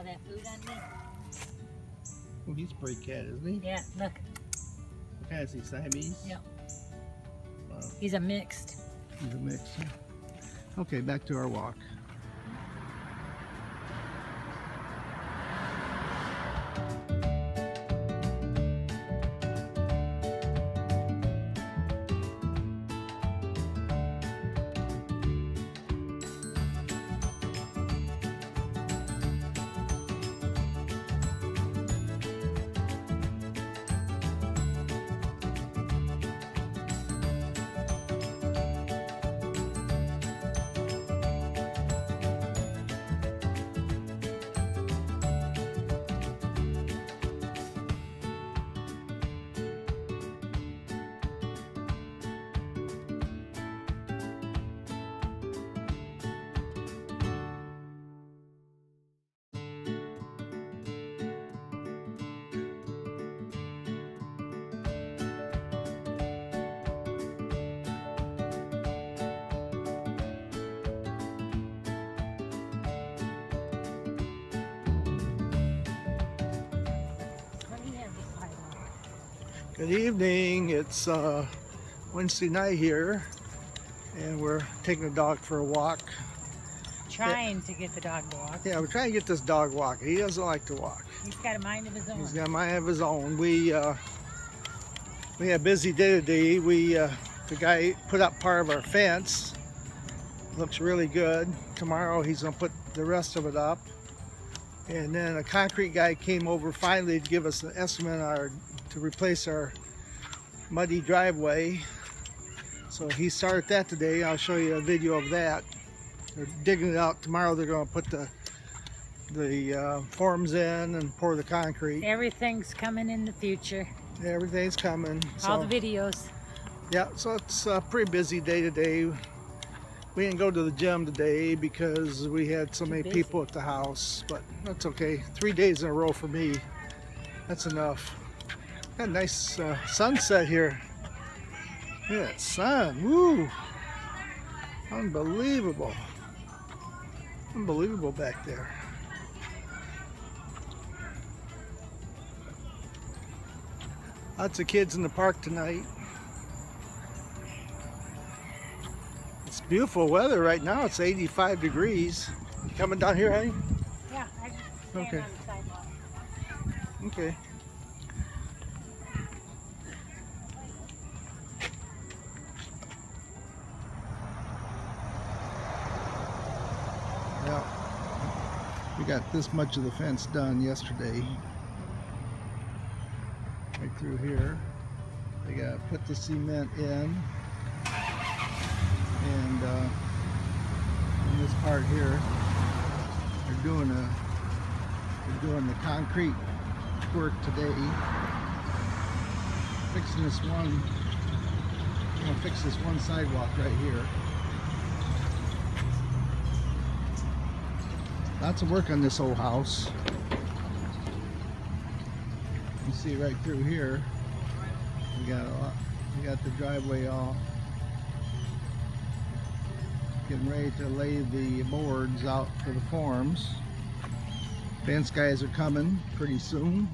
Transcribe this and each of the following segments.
How that food on me? Well, he's a pretty cat, isn't he? Yeah, look. What kind is he, Siamese? Yeah. Wow, He's a mixed. he's a mix. huh? Okay, back to our walk. Let me Good evening. It's uh, Wednesday night here, and we're taking the dog for a walk. Trying to get the dog to walk. Yeah, we're trying to get this dog walking. He doesn't like to walk. He's got a mind of his own. He's got a mind of his own. We uh, we had a busy day today. We uh, the guy put up part of our fence. Looks really good. Tomorrow he's gonna put the rest of it up. And then a concrete guy came over finally to give us an estimate on our to replace our muddy driveway. So he started that today. I'll show you a video of that. They're digging it out. Tomorrow they're gonna put the the uh, forms in and pour the concrete. Everything's coming in the future. Everything's coming. So, All the videos. yeah, so it's a pretty busy day today. We didn't go to the gym today because we had so Too many busy. people at the house, but that's okay. Three days in a row for me. That's enough. A nice uh, sunset here. Yeah, sun. Woo! Unbelievable. Unbelievable back there. Lots of kids in the park tonight. It's beautiful weather right now. It's 85 degrees. You coming down here, honey? Yeah, I just Okay. on the sidewalk. Okay. Yeah. We got this much of the fence done yesterday. Right through here. They gotta put the cement in. And uh, in this part here, they're doing a they're doing the concrete work today. Fixing this one, I'm gonna fix this one sidewalk right here. Lots of work on this old house. You see right through here, we got a lot, we got the driveway all getting ready to lay the boards out for the forms. Fence guys are coming pretty soon.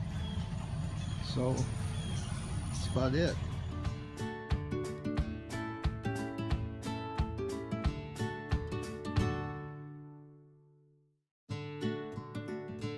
So that's about it.